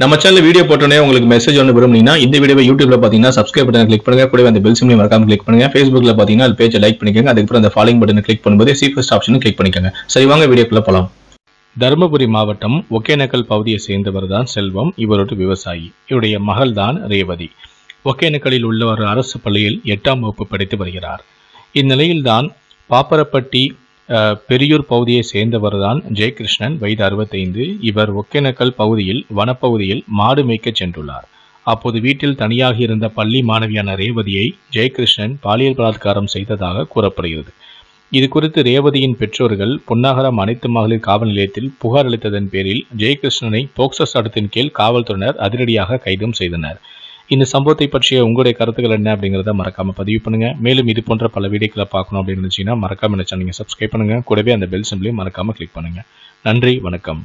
நம்ம channel video போட்டோன்னே உங்களுக்கு மெசேஜ் ஒன்று விரும்புனீங்கன்னா இந்த வீடியோ யூடியூப்ல பார்த்தீங்கன்னா சப்ஸ்கிரைப் பட்டன் கிளிக் பண்ணுங்க. கூட அந்த பெல் சிம்லையும் மறக்காம கிளிக் பண்ணுங்க. ஃபேஸ்புக்ல பார்த்தீங்கன்னா அது பேஜை லைக் பண்ணிக்கோங்க. அதுக்கப்புறம் அந்த ஃபாலோயிங் பட்டனை கிளிக் பண்ணும்போது சீஃபஸ்ட் ஃபர்ஸ்ட் ஆப்ஷனும் கிளிக் பண்ணிக்கோங்க. சரி வாங்க வீடியோக்குள்ள போலாம். தருமபுரி மாவட்டம் ஒகேனக்கல் பகுதியை சேர்ந்தவர் தான் செல்வம் இவரோட விவசாயி. இவருடைய மகள் தான் ரேவதி. ஒகேனக்கலில் உள்ள ஒரு அரசு பள்ளியில் எட்டாம் வகுப்பு படித்து வருகிறார். இந்நிலையில்தான் பாப்பரப்பட்டி பெரியூர் பகுதியை சேர்ந்தவர்தான் ஜெயகிருஷ்ணன். வயது அறுபத்தைந்து. இவர் ஒகேனக்கல் பகுதியில் வனப்பகுதியில் மாடு மேய்க்கச் சென்றுள்ளார். அப்போது வீட்டில் தனியாக இருந்த பள்ளி மாணவியான ரேவதியை ஜெயகிருஷ்ணன் பாலியல் பலாத்காரம் செய்ததாக கூறப்படுகிறது. இது குறித்து ரேவதியின் பெற்றோர்கள் பொன்னாகரம் அனைத்து மகளிர் காவல் நிலையத்தில் புகார் அளித்ததன் பேரில் ஜெயகிருஷ்ணனை போக்சோ சட்டத்தின் கீழ் காவல்துறையினர் அதிரடியாக கைதும் செய்தனர். இந்த சம்பவத்தை பற்றிய உங்களுடைய கருத்துக்கள் என்ன அப்படிங்கிறத மறக்காம பதிவு பண்ணுங்க. மேலும் இது போன்ற பல வீடியோக்களை பார்க்கணும் அப்படின்னு இருந்துச்சுன்னா மறக்காம என்ன சேனல் சப்ஸ்கிரைப் பண்ணுங்க. கூடவே அந்த பெல் சிம்பிளையும் மறக்காம கிளிக் பண்ணுங்க. நன்றி வணக்கம்.